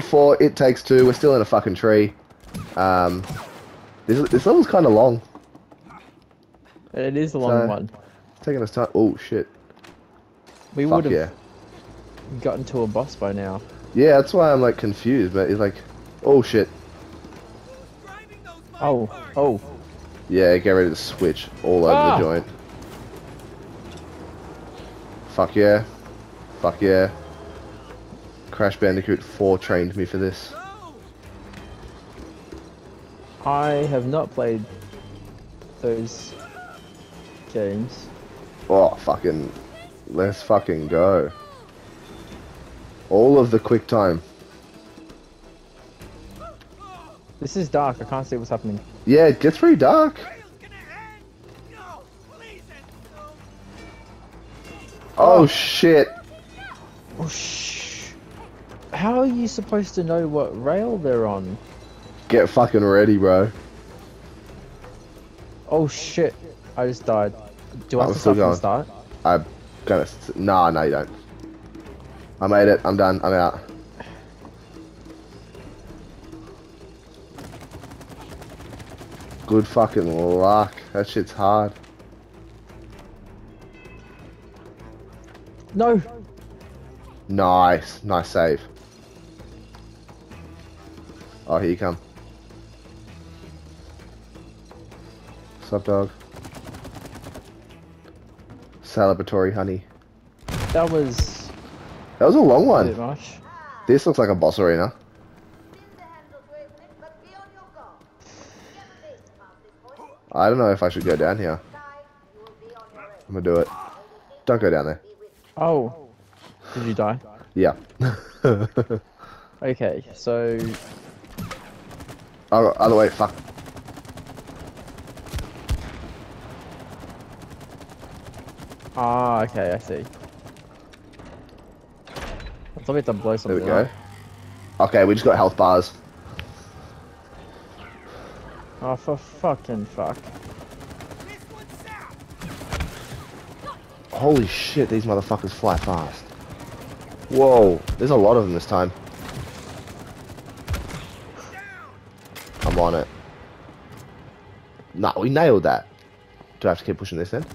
for It Takes Two. We're still in a fucking tree. Um, this this level's kind of long. It is a long So- one. It's taking us time. Oh shit! We would have yeah! gotten to a boss by now. Yeah, that's why I'm like confused. But it's like, oh shit! Oh, oh. Yeah, get ready to switch all over Ah! the joint. Fuck yeah! Fuck yeah! Crash Bandicoot 4 trained me for this. I have not played those games. Oh, fucking. Let's fucking go. All of the quick time. This is dark. I can't see what's happening. Yeah, it gets pretty dark. Oh shit. Oh, shh. How are you supposed to know what rail they're on? Get fucking ready, bro. Oh shit. I just died. Do I I'm have to still start from the going. start? I'm gonna. Nah, no, you don't. I made it. I'm done. I'm out. Good fucking luck. That shit's hard. No. Nice. Nice save. Oh, here you come. Sup, dog? Celebratory honey. That was That was a long one. much. This looks like a boss arena. I don't know if I should go down here. I'm gonna do it. Don't go down there. Oh. Did you die? Yeah. Okay, so oh, other way. Fuck. ah, okay, I see. I thought we had to blow something There we go. up. Okay, we just got health bars. Oh, for fucking fuck. Holy shit, these motherfuckers fly fast. Whoa, there's a lot of them this time. I'm on it. Nah, we nailed that. Do I have to keep pushing this then?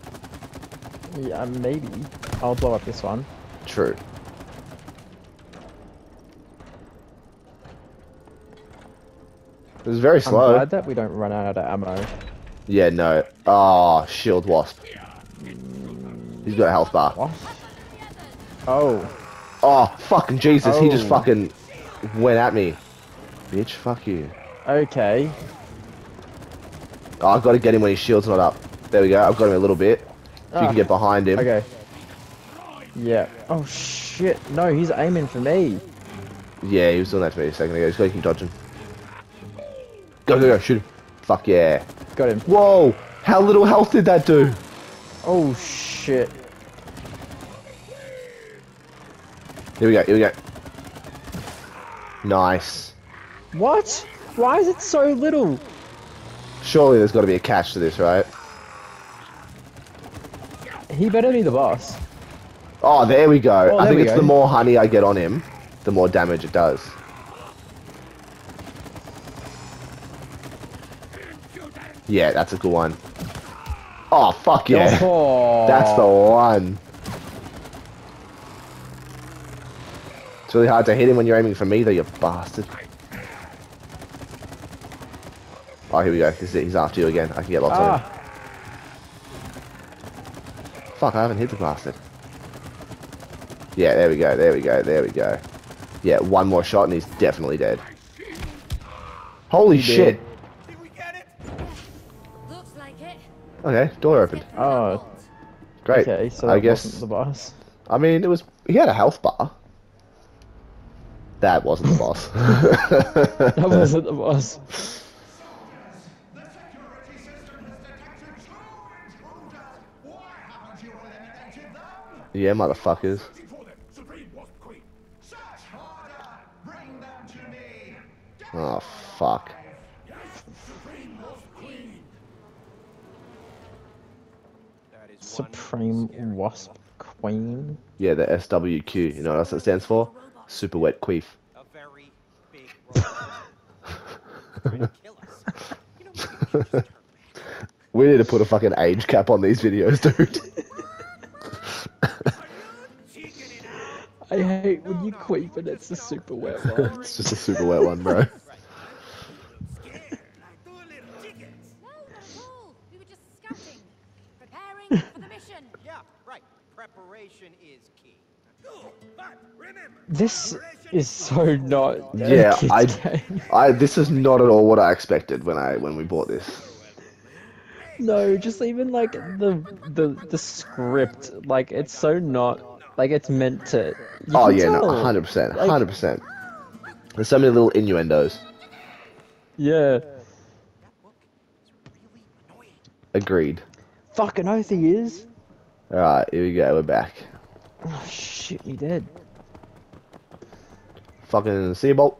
Yeah, uh, maybe. I'll blow up this one. True. It was very I'm slow. glad that we don't run out of ammo. Yeah, no. Oh, shield wasp. He's got a health bar. What? Oh. Oh, fucking Jesus, he just Oh. fucking went at me. Bitch, fuck you. Okay. Oh, I've got to get him when his shield's not up. There we go, I've got him a little bit. If you Ah, can get behind him. Okay. Yeah. Oh shit. No, he's aiming for me. Yeah, he was doing that to me a second ago. Just gotta keep dodging. Go, go, go, shoot him. Fuck yeah. Got him. Whoa! How little health did that do? Oh shit. Here we go, here we go. Nice. What? Why is it so little? Surely there's got to be a catch to this, right? He better be the boss. Oh, there we go. Oh, I think it's go. the more honey I get on him, the more damage it does. Yeah, that's a good one. Oh, fuck yeah. Oh. That's the one. It's really hard to hit him when you're aiming for me, though, you bastard. Oh, here we go. This is it. He's after you again. I can get lots of him. Ah. Fuck, I haven't hit the bastard. Yeah, there we go, there we go, there we go. Yeah, one more shot and he's definitely dead. Holy He shit. did. Looks like it. Okay, door opened. Oh. Great. Okay, so I that guess. wasn't the boss. I mean, it was. He had a health bar. That wasn't the boss. That wasn't the boss. to motherfuckers. Oh, fuck. Supreme Wasp Queen. Supreme Wasp Queen. Yeah, the SWQ. You know what else it stands for? Super wet queef. A very big robot. Trying to kill us. You know, maybe we should just turn We need to put a fucking age cap on these videos, dude. hate when you queef and it's a super wet one. it's just a super wet one, bro. scared like two little chickens. No, not at all. We were just scouting, preparing for the mission. Yeah, right. Preparation is key. But remember, This is so not. a Yeah, kid's I, game. I, this is not at all what I expected when I when we bought this. No, just even like the the the script, like it's so not like it's meant to. you Oh yeah, no, hundred percent, hundred percent. There's so many little innuendos. Yeah, that book is really annoying. Agreed. fucking oath he is. All right, here we go. We're back. Oh shit, me dead. Fucking Seabolt.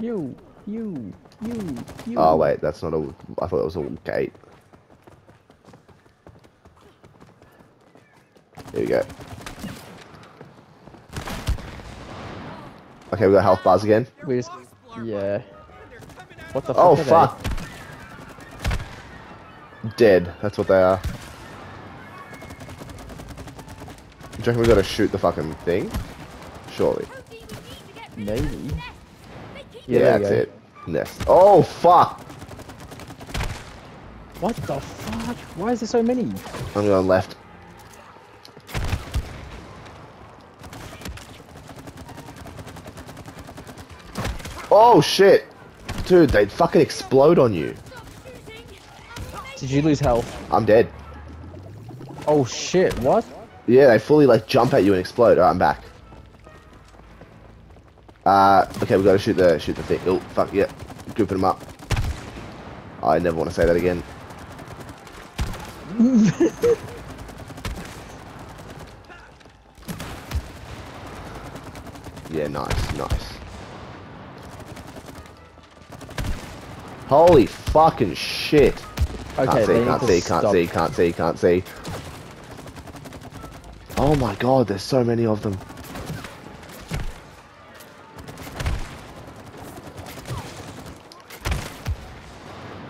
You, you, you, you. Oh wait, that's not a. I thought it was a gate. Here we go. Okay, we got health bars again. We just, yeah. What the oh, fuck? Oh are they? fuck! Dead. That's what they are. Do you reckon we gotta shoot the fucking thing? Surely. Cody, we need to get rid of Maybe. the nest. They keep Yeah, Yeah, that's it. Nest. Oh fuck! What the fuck? Why is there so many? I'm going left. Oh shit! Dude, they'd fucking explode on you. Did you lose health? I'm dead. Oh shit, what? Yeah, they fully like jump at you and explode. Alright, I'm back. Uh, okay, we gotta shoot the shoot the thing. Oh, fuck, yeah. Grouping them up. I never want to say that again. yeah, nice, nice. Holy fucking shit. Okay, Can't see, can't see, can't stop. see, can't see, can't see. Oh my god, there's so many of them.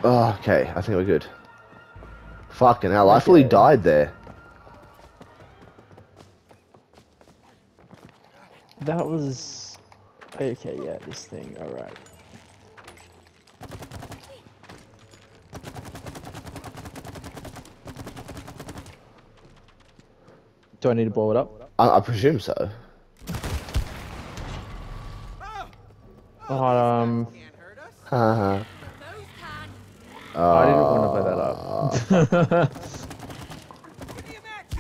Oh, okay, I think we're good. Fucking hell, I fully Okay. died there. That was okay. Yeah, this thing. All Do I need to blow it up? I, I presume so. Um, us. Haha. Those can. I didn't want to play that up. Give me a match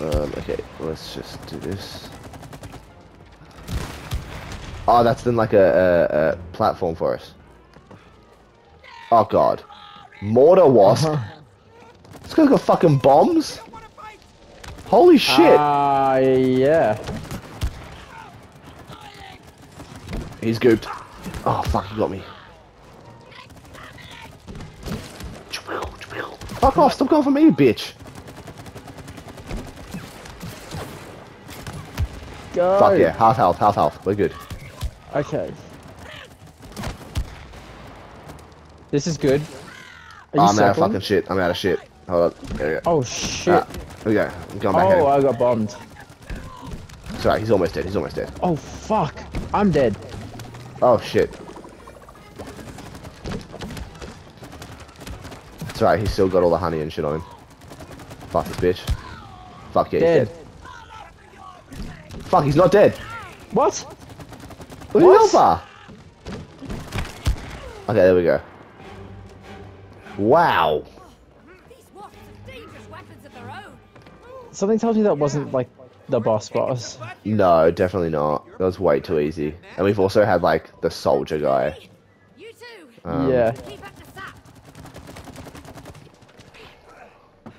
here. Um, okay, let's just do this. Oh, that's then like a, a, a platform for us. Oh god. Mortar wasp? Uh-huh. This guy's got fucking bombs? Holy shit! Ah, yeah. He's gooped. Oh fuck, he got me. Fuck off, stop going for me, bitch. Go. Fuck yeah, half health, half health. We're good. Okay. This is good. I'm out of fucking shit. I'm out of shit. Hold on. There we go. Oh shit. Ah, Oh, we go. I'm going back oh. I got bombed. Sorry, he's almost dead. He's almost dead. Oh fuck. I'm dead. Oh shit. Sorry, he's still got all the honey and shit on him. Fuck this bitch. Fuck yeah, Dead. he's dead. Fuck, he's not dead. What? Look What? Alpha. Okay, there we go. Wow. Something tells me that wasn't like the boss boss. No, definitely not. That was way too easy. And we've also had like the soldier guy. You too. Um, yeah. Keep up the sap.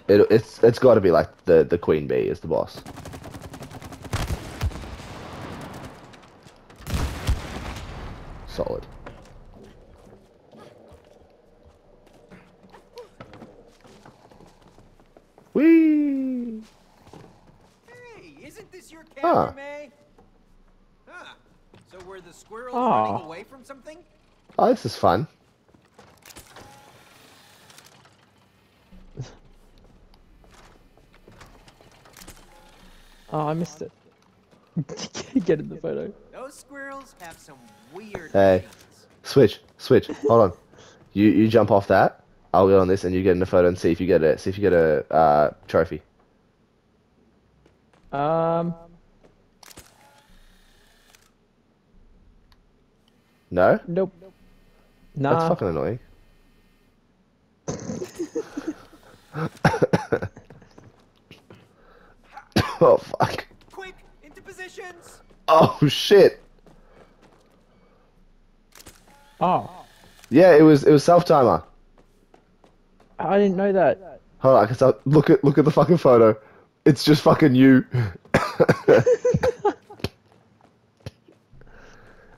It, it's it's got to be like the the queen bee is the boss. Solid. Whee! Hey, isn't this your Huh. camera, May? So were the squirrels Aw. running away from something? Oh, this is fun. Oh, I missed it. Get in the photo. Those squirrels have some weird Hey. genes. Switch, switch. Hold on. You you jump off that. I'll get on this, and you get in the photo and see if you get a see if you get a uh, trophy. Um, No, nope. that's fucking annoying. oh fuck! Quick, into positions. Oh shit! Oh, Yeah, it was it was self timer. I didn't know that. Hold on, cause I, look at look at the fucking photo. It's just fucking you.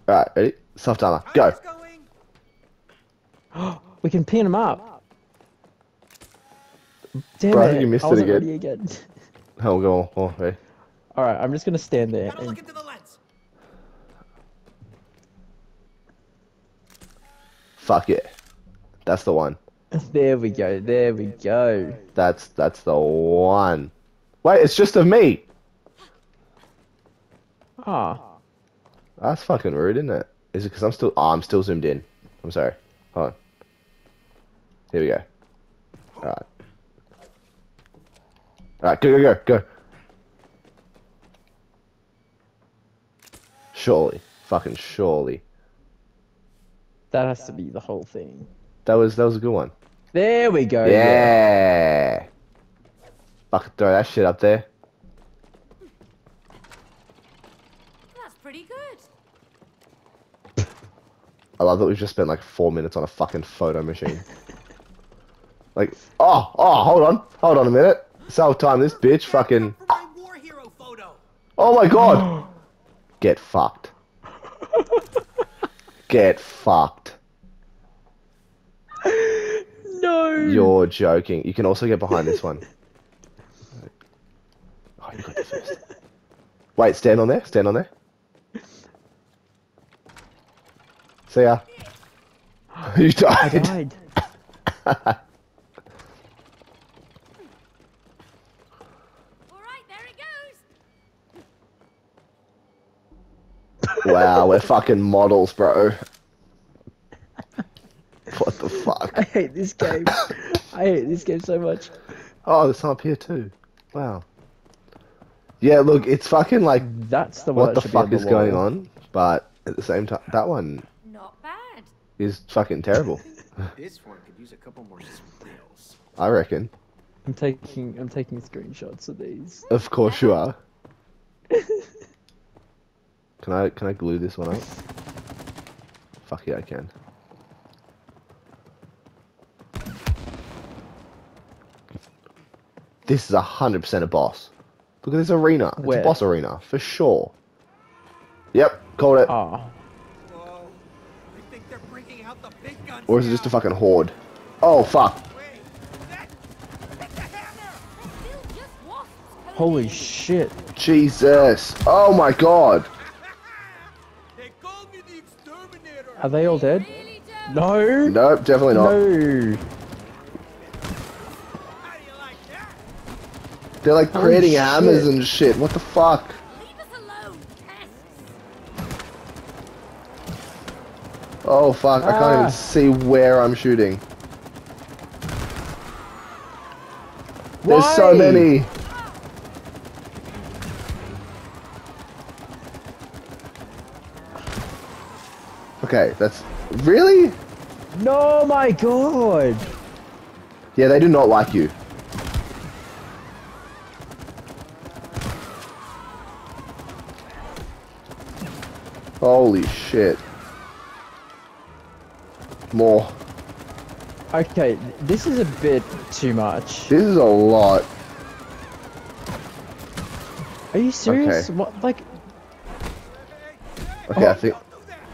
Alright, ready? Self timer. Go. We can pin him up. Damn Bro, I it! think you missed I it wasn't again. ready again. Oh, go on. Oh, ready? All right, I'm just gonna stand there. Gotta look And... into the lens. Fuck yeah. That's the one. There we go. There we go. That's that's the one. Wait, it's just of me. Ah, That's fucking rude, isn't it? Is it because I'm still? Oh, I'm still zoomed in. I'm sorry. Hold on. Here we go. All right. All right, go go go go. Surely, fucking surely. that has to be the whole thing. That was that was a good one. There we go. Yeah. Fucking throw that shit up there. That's pretty good. I love that we've just spent like four minutes on a fucking photo machine. like, oh, oh, hold on, hold on a minute. Self time this bitch. Fucking. War hero photo. Oh my god. Get fucked. Get fucked. No. You're joking. You can also get behind this one. Oh, you got there first. Wait, stand on there. Stand on there. See ya. You died. I died. died. All right, there it goes. Wow, we're fucking models, bro. What the fuck? I hate this game. I hate this game so much. Oh, there's some up here too. Wow. Yeah, look, it's fucking like That's the one. what the should be on fuck is going on, but at the same time, that one. Is fucking terrible. This one could use a couple more spills. I reckon. I'm taking. I'm taking screenshots of these. Of course you are. Can I can I glue this one up? Fuck yeah, I can. This is a hundred percent a boss. Look at this arena. It's a boss arena for sure. Yep, called it. Oh, Or is it just a fucking horde? Oh fuck! Wait. That... It's a hammer! Still just wasps. Cody. holy shit! Jesus! Oh my god! They called me the exterminator. Are they all dead? No. Nope, definitely not. No. How do you like that? They're like creating hammers and shit. What the fuck? Leave us alone, pests. Oh fuck! I can't Ah. even see where I'm shooting. There's so many. Okay, that's really. No, my god. Yeah, they do not like you. Holy shit. More. Okay, this is a bit too much. This is a lot. Are you serious? Okay. What? Like, Okay, I Oh. think.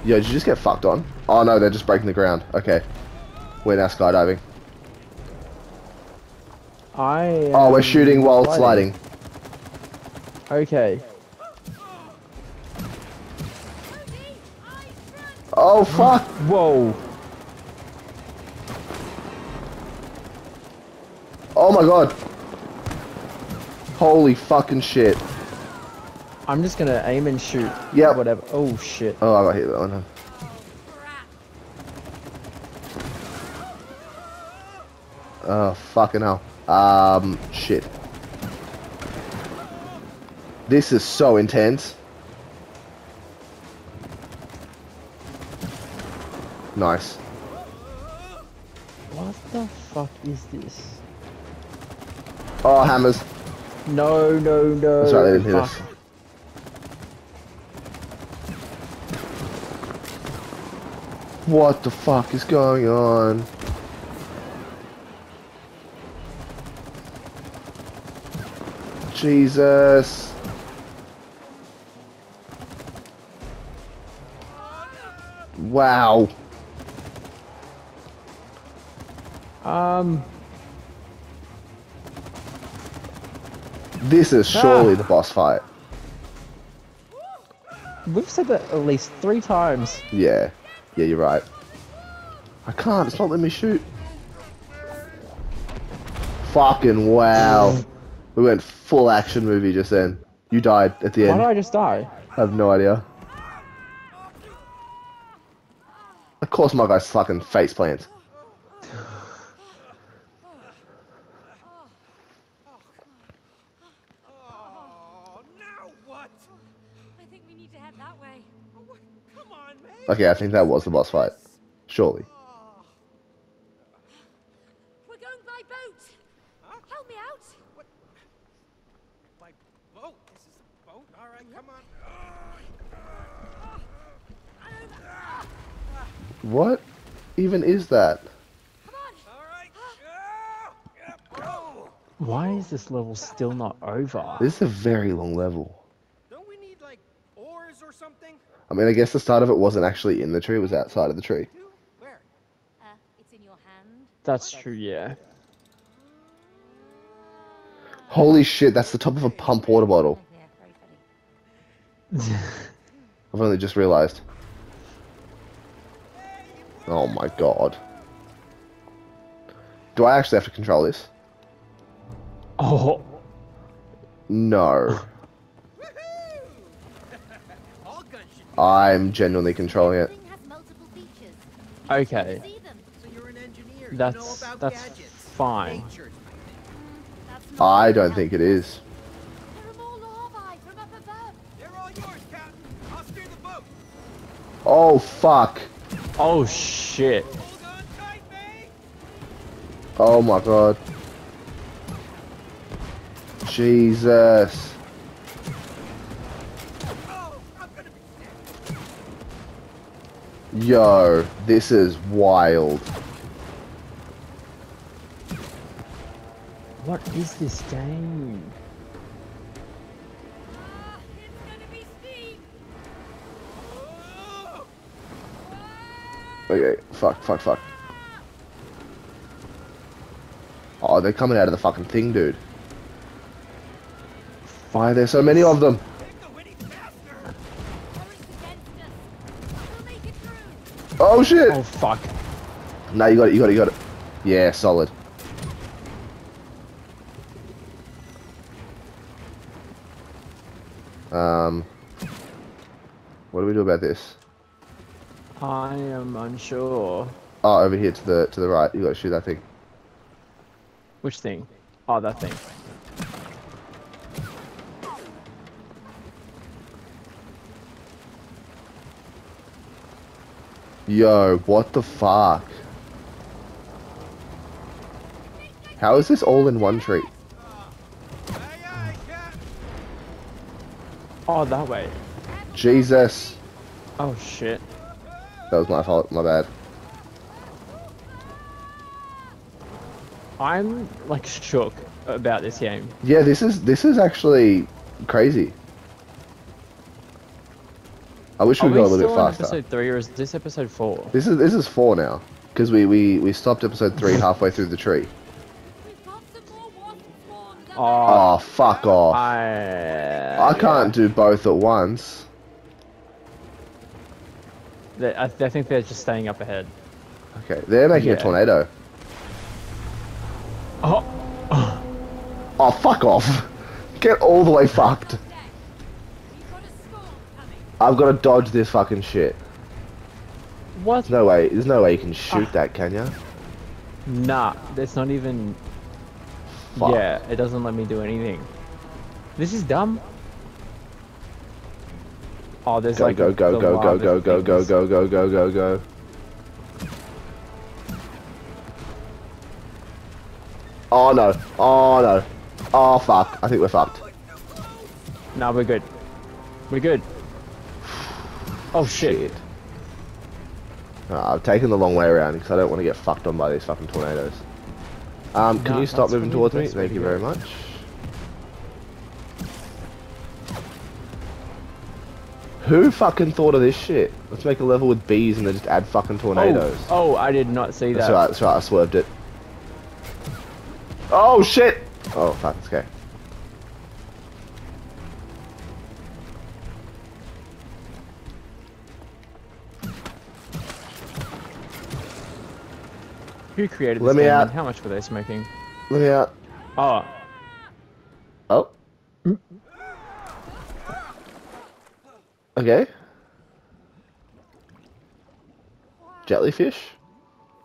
Yeah, did you just get fucked on? Oh no, they're just breaking the ground. Okay. We're now skydiving. I. Oh, we're shooting while sliding. Okay. Oh fuck! Whoa. My god! Holy fucking shit! I'm just gonna aim and shoot. Yep. Whatever. Oh shit. Oh, I got hit that one. Oh fucking hell. Um, shit. This is so intense. Nice. What the fuck is this? Oh, hammers. No, no, no. That's right, they didn't us. What the fuck is going on? Jesus. Wow. Um. This is surely Ah. the boss fight. We've said that at least three times. Yeah. Yeah, you're right. I can't. It's not letting me shoot. Fucking wow. we went full action movie just then. You died at the Why end. Why did I just die? I have no idea. Of course my guy's fucking face plants. Oh, now what? I think we need to head that way. Oh, what- Come on, man. Okay, I think that was the boss fight. Surely. We're going by boat. Huh? Help me out. by boat. This is a boat. All right, come on. What even is that? Come on. All right. Yeah. Why is this level still not over? This is a very long level. Don't we need like oars or something? I mean, I guess the start of it wasn't actually in the tree, it was outside of the tree. Where? Uh, it's in your hand. That's true, yeah. Holy shit, that's the top of a pump water bottle. Yeah, very funny. I've only just realized. Oh my god. Do I actually have to control this? oh, No. Woohoo! All guns should be. I'm genuinely controlling it. Thing has multiple features. okay. See them. So you're an engineer. you know That's that's fine. Nature's my thing. That's not I don't think it is. There are more larvae from up above. They're all yours, Captain. I'll steer the boat. Oh fuck. Oh shit. Hold on tight, May. Oh my god. Jesus. Oh, I'm gonna be snapped. Yo, this is wild. What is this game? It's gonna be steep. Okay, fuck, fuck, fuck. Oh, they're coming out of the fucking thing, dude. Why are there so many of them? Oh shit! Oh fuck. No, you got it, you got it, you got it. Yeah, solid. Um, what do we do about this? I am unsure. Oh, over here to the to the right. You got to shoot that thing. Which thing? Oh, that thing. Yo, what the fuck? How is this all in one tree? Aye, aye, Captain. Oh, that way. Jesus, Oh shit. that was my fault. My bad. I'm like shook about this game. Yeah, this is this is actually crazy. I wish we'd we go a little bit faster. episode three or is this episode four? This is this is four now because we, we we stopped episode three halfway through the tree. We've got some more wasp swarms. up Oh, Oh fuck off! I. I can't do both at once. They, I, I think they're just staying up ahead. Okay, they're making a Yeah. tornado. Oh, Oh, fuck off. Get all the way fucked. You've got a storm coming. I've got to dodge this fucking shit. what? There's no way. There's no way you can shoot ah. that, can ya? Nah, it's not even. Fuck. Yeah, it doesn't let me do anything. This is dumb. Oh, there's Go, like go, go, go, go, go, go, go, go, go, go, go, go. Oh no. Oh no. Oh fuck. I think we're fucked. Nah, we're good. We're good. Oh shit. Uh, I've taken the long way around because I don't want to get fucked on by these fucking tornadoes. Um, can No, you stop moving towards me? Thank you very much. Who fucking thought of this shit? Let's make a level with bees and then just add fucking tornadoes. Oh, oh, I did not see that. That's right, that's right, I swerved it. Oh shit! Oh fuck, it's okay. Who created Let this me game out. and how much were they smoking? Let me out. Oh, Oh. Okay. Jellyfish?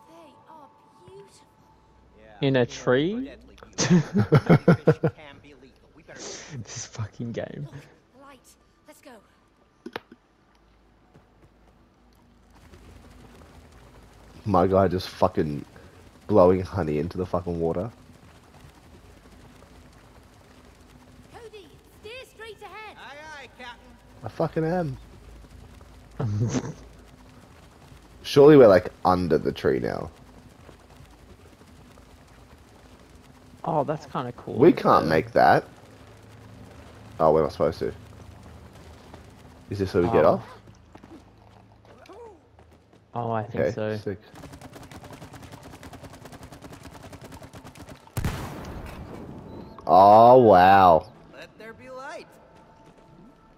They are beautiful. Yeah. in a tree? Deadly. Jellyfish can be lethal. We better. this fucking game. Light. Let's go. My guy just fucking blowing honey into the fucking water. Cody, steer straight ahead. Aye, aye, Captain. I fucking am. Surely we're like under the tree now. Oh, that's kind of cool. We can't make that. Oh, we're not supposed to. Is this where we get Oh. off? Oh, I think Okay, so. sick. Oh wow. Let there be light.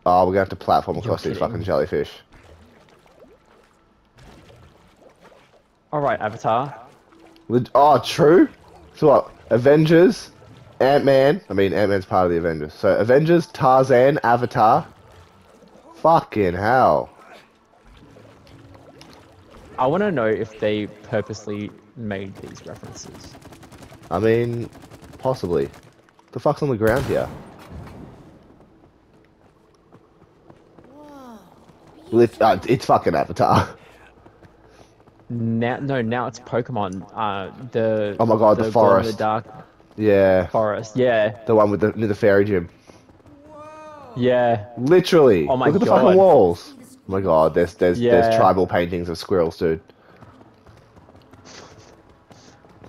Oh, we're gonna have to platform across these fucking jellyfish. All right, Avatar. Leg- Oh, true. So what? Avengers, Ant Man. I mean, Ant Man's part of the Avengers. So Avengers, Tarzan, Avatar. Fucking hell. I want to know if they purposely made these references. I mean, possibly. The fuck's on the ground here? Whoa. Lit- uh, it's fucking Avatar. Now, no, now it's Pokemon. Uh, the Oh my God, the glow in forest. the dark Yeah, forest. Yeah, the one with the near the fairy gym. yeah. Literally. Oh my Look at the God. fucking walls. Oh my god, there's there's there's tribal paintings of squirrels, dude.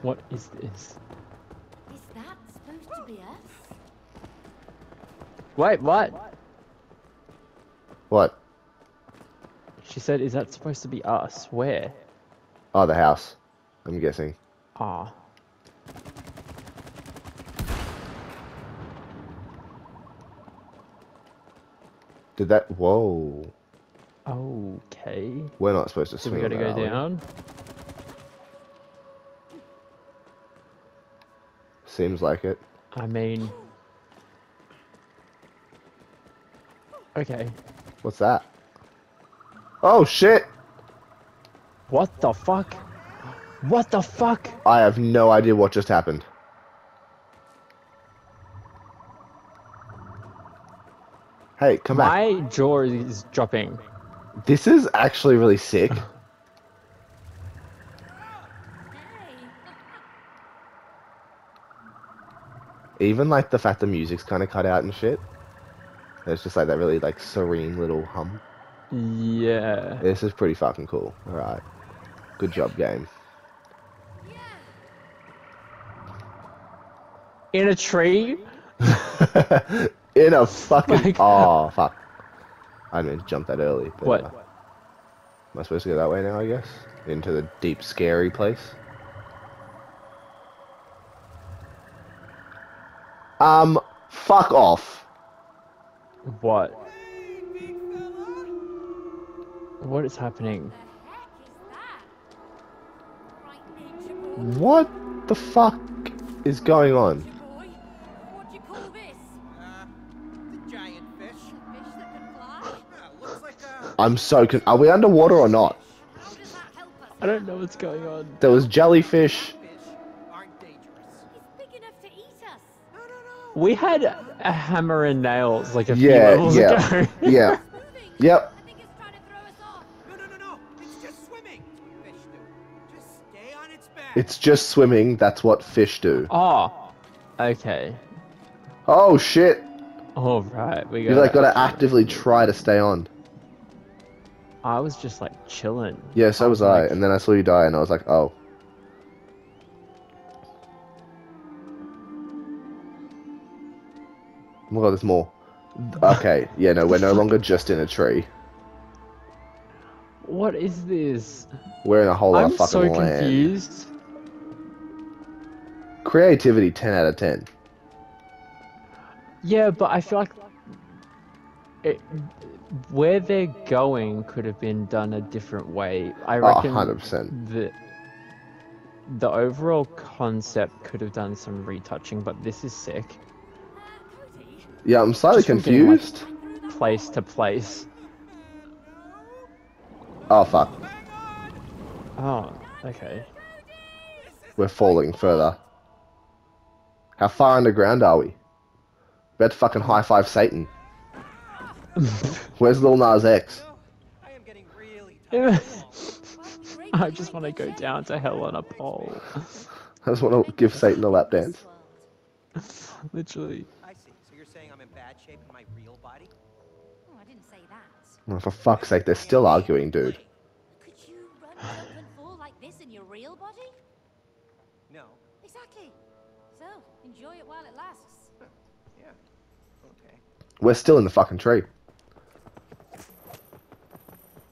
What is this? Wait, what? What? She said, "Is that supposed to be us? Where?" Oh, the house. I'm guessing. Ah, Did that? Whoa. okay. We're not supposed to So swing. we gotta that, go down. Seems like it. I mean, okay. What's that? Oh shit! What the fuck? What the fuck? I have no idea what just happened. Hey, come back. My jaw is dropping. This is actually really sick. Even like the fact the music's kind of cut out and shit. It's just like that really like serene little hum. Yeah. This is pretty fucking cool. All right, good job, game. In a tree? In a fucking Like- oh fuck! I didn't jump that early. But, What? uh, am I supposed to go that way now? I guess into the deep, scary place. Um, fuck off. What? What is happening? The heck is that? Right, nature boy. What the fuck is going on? Nature boy. What do you call this? Uh, the giant fish. Fish that can fly? Yeah, looks like I'm so con- Are we underwater or not? How does that help us? I don't know what's going on. There was jellyfish. fish aren't dangerous. He's big enough to eat us. No, no, no. We had a hammer and nails like a few Yeah, levels yeah, ago. yeah. Yep. It's trying to throw us off. No, no, no, no. It's just swimming. Fish do. Just stay on its back. It's just swimming. That's what fish do. oh, okay. Oh shit! All right, we got. You like gotta actively try to stay on. I was just like chilling. Yeah, so was I. like- And then I saw you die, and I was like, oh. My god, there's more. Okay, yeah, no, we're no longer just in a tree. What is this? We're in a whole lot I'm of fucking so land. confused. Creativity, 10 out of 10. Yeah, but I feel like it, where they're going could have been done a different way. I Oh, reckon 100%. the the overall concept could have done some retouching, but this is sick. Yeah, I'm slightly Just from getting, like- confused. Place to place. Oh, fuck. Oh, okay. We're falling further. How far underground are we? Bet fucking high five Satan. Where's Lil Nas X? I am getting really. I just want to go down to hell on a pole. I just want to give Satan a lap dance. Literally. Oh, for fuck's sake, they're still arguing, dude. Could you run, jump, and fall like this in your real body? No. Exactly. So, enjoy it while it lasts. Yeah. Okay. We're still in the fucking tree.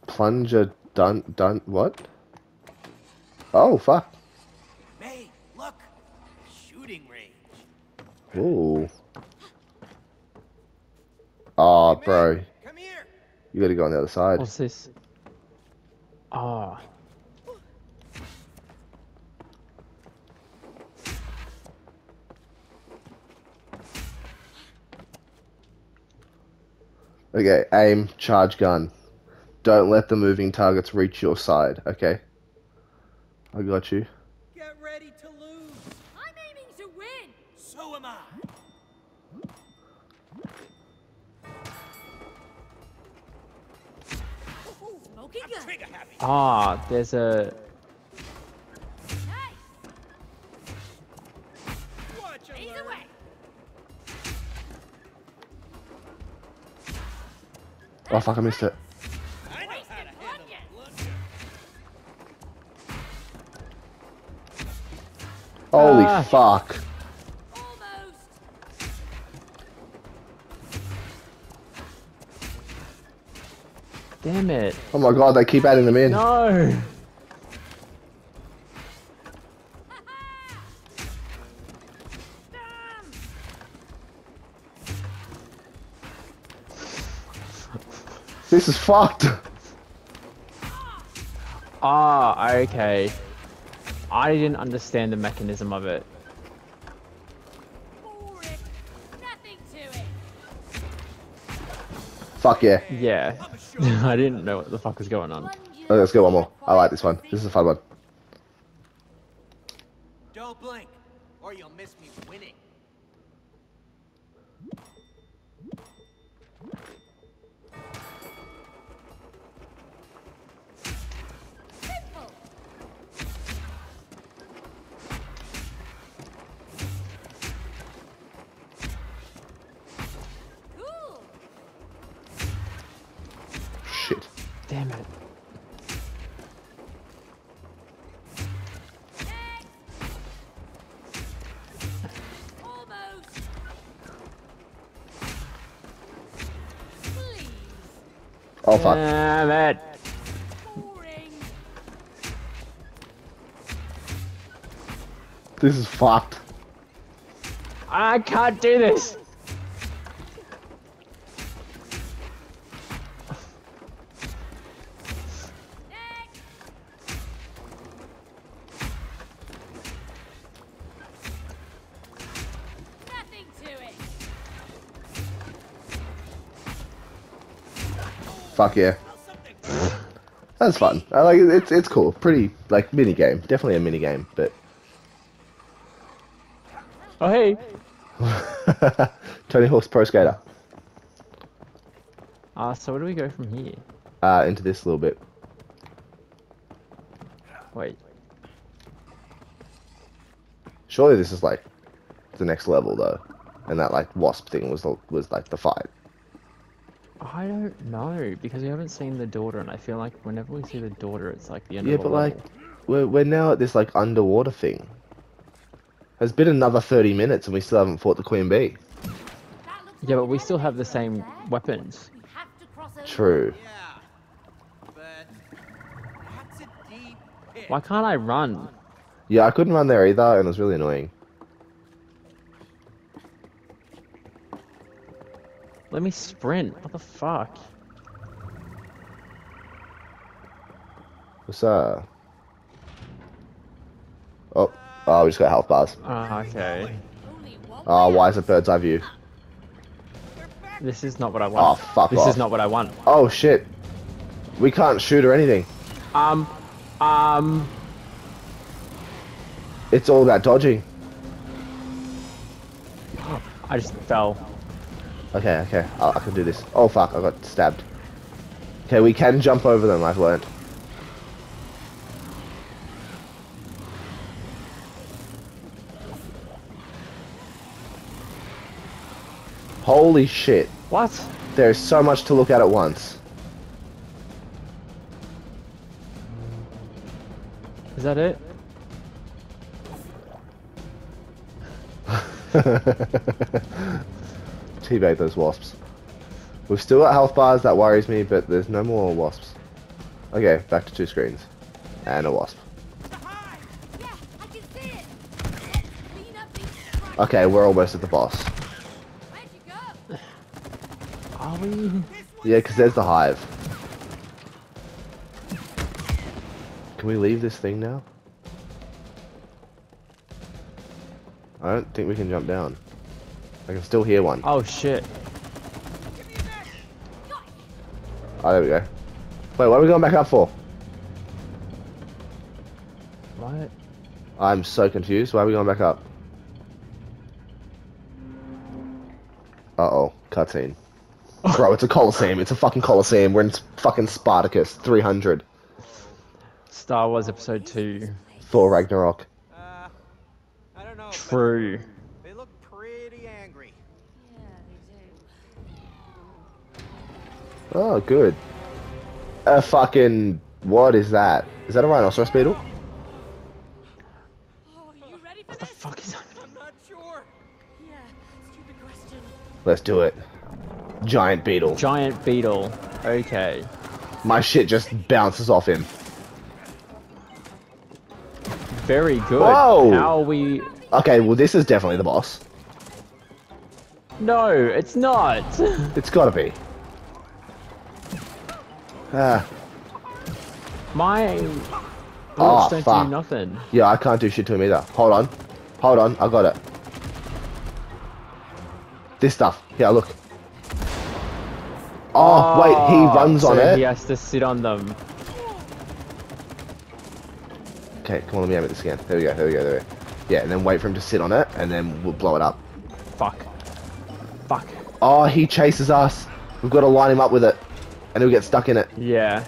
Plunger done done what? Oh fuck. May, look. Shooting range. Ooh. Oh, bro, Come here. You gotta go on the other side. What's this? Ah. Okay, aim, charge gun. Don't let the moving targets reach your side. Okay. I got you. Ah, there's a. Nice! Watch He's alert. away! Oh fuck, I missed it. I know Wasted how to handle plunger. the plunger. Holy Ah. fuck. Damn it. Oh my god, they keep adding them in. No! This is fucked. Ah, okay. I didn't understand the mechanism of it. Boring! Nothing to it! Fuck yeah. Yeah. I didn't know what the fuck was going on. Let's go one more. I like this one. This is a fun one. This is fucked. I can't do this. Fuck yeah. That's fun. I like it. it's it's cool. Pretty like mini game. Definitely a mini game, but Oh hey. Tony Hawk's Pro Skater. Uh, so where do we go from here? Uh, into this little bit. Wait. Surely this is like the next level though, and that like wasp thing was the, was like the fight. I don't know because we haven't seen the daughter, and I feel like whenever we see the daughter, it's like the end Yeah, but like we're we're now at this like underwater thing. It's been another thirty minutes and we still haven't fought the Queen Bee. Yeah, but we still have the same weapons. We have to cross over. True. But that's a deep pit. Why can't I run? Yeah, I couldn't run there either, and it was really annoying. Let me sprint. What the fuck? What's up? Oh, oh, we just got health bars. Ah, okay. Oh, why is it bird's eye view? This is not what I want. Oh, fuck This off. is not what I want. Oh shit. We can't shoot or anything. Um, um, It's all that dodging. I just fell. Okay, okay, I, I can do this. Oh fuck, I got stabbed. Okay, we can jump over them, I've learned. Holy shit. What? There's so much to look at at once. Is that it? Teabag those wasps. We've still got health bars, that worries me, but there's no more wasps. Okay, back to two screens. And a wasp. Yeah, I can see it. Let's clean up these scraps. Okay, we're almost at the boss. Where'd you go? Are? Yeah, because there's the hive. Can we leave this thing now? I don't think we can jump down. I can still hear one. Oh shit. Oh, there we go. Wait, what are we going back up for? What? I'm so confused. Why are we going back up? Uh-oh. Cutscene. Bro, it's a Coliseum. It's a fucking Coliseum. We're in fucking Spartacus 300. Star Wars Episode 2. Thor Ragnarok. Uh, I don't know. but True. They look pretty angry. Yeah, they do. Oh, good. A fucking... What is that? Is that a rhinoceros beetle? Oh, you ready for What the this? fuck is happening? I'm not sure. Yeah, stupid question. Let's do it. Giant beetle. Giant beetle. Okay. My shit just bounces off him. Very good. Whoa! How are we? Okay, well this is definitely the boss. No, it's not. It's gotta be. Ah, My bullets Oh, don't fuck. do nothing. yeah, I can't do shit to him either. Hold on. Hold on, I got it. This stuff. Yeah, look. Oh, ah, wait, he runs on so it. He has to sit on them. Okay, come on, let me aim at this again. There we go, there we go, there we go. Yeah, and then wait for him to sit on it, and then we'll blow it up. Fuck. Fuck. Oh, he chases us. We've got to line him up with it. And he'll get stuck in it. Yeah.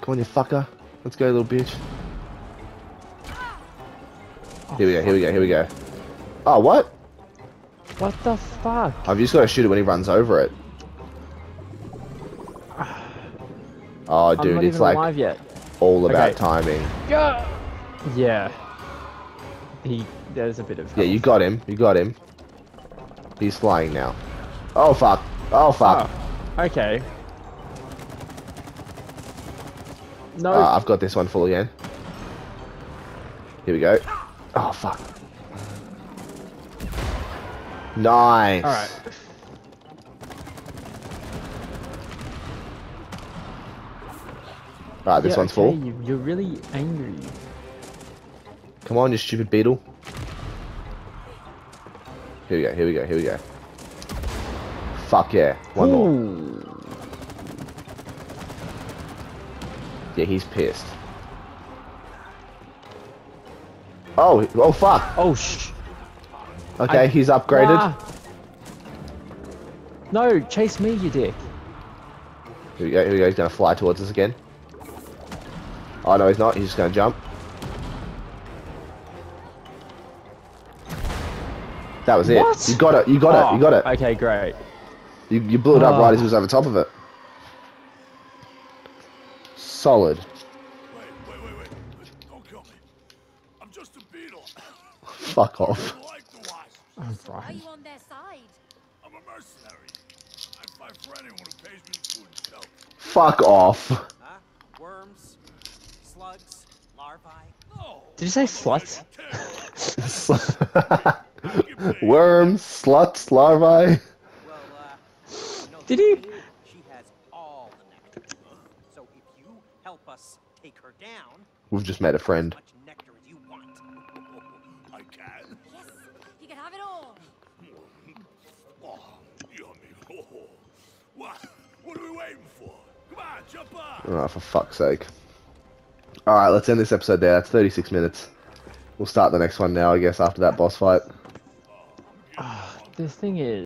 Come on, you fucker. Let's go, little bitch. Oh, here we go, here we go, here we go. Oh, what? What the fuck? I've just got to shoot it when he runs over it. Oh, dude, it's like all about Okay. timing. Go. Yeah. He. There's a bit of. Yeah, you got him. You got him. He's flying now. Oh, fuck. Oh, fuck. Oh, okay. No. Uh, I've got this one full again. Here we go. Oh, fuck. Nice. All right. Right, this Yeah, one's okay, full. You, you're really angry. Come on, you stupid beetle. Here we go, here we go, here we go. Fuck yeah. One more. Yeah, he's pissed. Oh, oh fuck. Oh sh. Okay, I- he's upgraded. Nah. No, chase me, you dick. Here we go, here we go, he's gonna fly towards us again. Oh no, he's not, he's just gonna jump. That was it. What? You got it, you got it, Oh, you got it. Okay, great. You, you blew it up Oh. right as he was over top of it. Solid. Wait, wait, wait, wait. Don't kill me. I'm just a beetle. Fuck off. I like the wasp. I'm So are you on their side? I'm a mercenary. I fight for anyone who pays me food and shelter. Fuck off. Huh? Worms, slugs, larvae. No. Did you say sluts? Worms, sluts, larvae. Well, uh, you Did he? She has all the nectar. So if you help us take her down, We've just met a friend. as much nectar as you want. I can. Yes, you can have it all. Oh, yummy. Oh. What? What are we waiting for? Come on, jump. Oh, for fuck's sake. Alright, let's end this episode there. That's 36 minutes. We'll start the next one now, I guess, after that boss fight. This thing is.